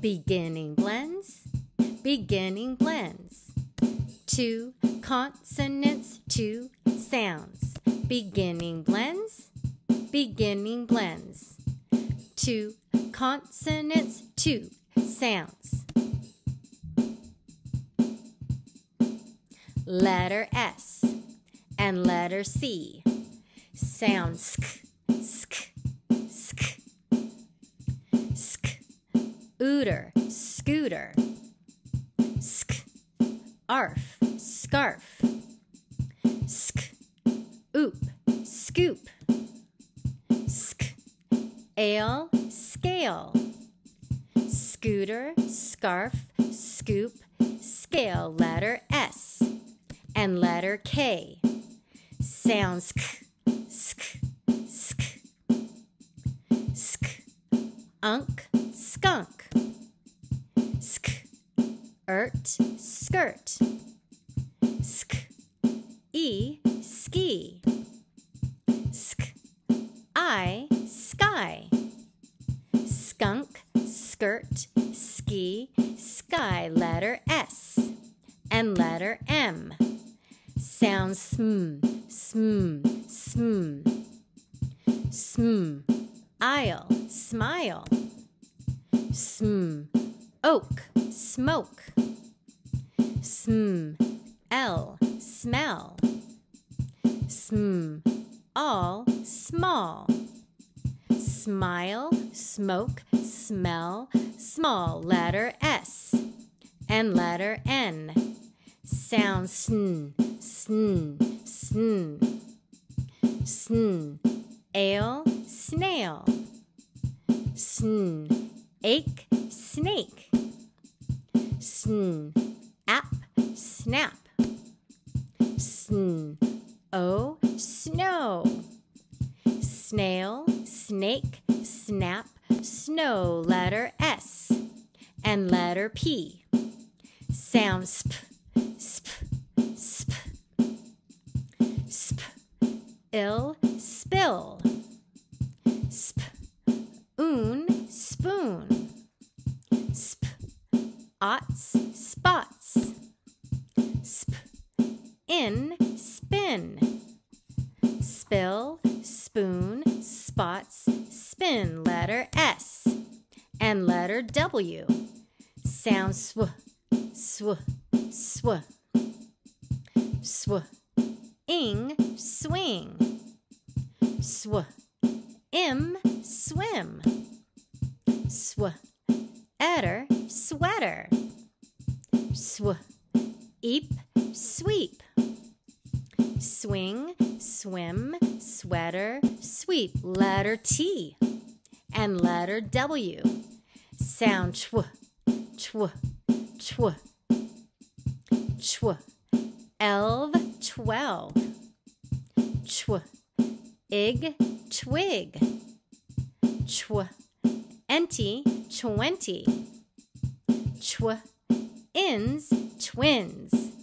Beginning blends, beginning blends. Two consonants, two sounds. Beginning blends, beginning blends. Two consonants, two sounds. Letter S and letter C. Sound Ooter, scooter. Sk. Arf, scarf. Sk. Oop, scoop. Sk. Ale, scale. Scooter, scarf, scoop, scale, letter S. And letter K. Sounds sk, sk, sk. Sk. Unk, skunk. Ert, skirt. Sk. E, ski. Sk. I, sky. Skunk, skirt, ski, sky, letter S. And letter M. Sound sm, sm, sm. Sm. Aisle, smile. Sm. Oak, smoke. Sm. L, smell. Sm. All, small. Smile, smoke, smell, small. Letter S and letter N. Sound sn, sn, sn. Sn. Ale, snail. Sn. Ache, snake. Sn. App, snap. Sn. O, snow. Snail, snake, snap, snow. Letter S and letter P. Sound sp, sp, sp. Sp. Ill, spill. Ots, spots. Sp. In, spin. Spill, spoon, spots, spin. Letter S and letter W. Sound sw, sw, sw. Sw. Ing, swing. Sw. Im, swim. Sw. Etter, sweater. Sw. Eep, sweep. Swing, swim, sweater, sweep. Letter T and letter W. Sound chw, chw, chw. Chw. Elve, twelve. Chw. Ig, twig. Chw. Enty, twenty. Chw. Ins, twins.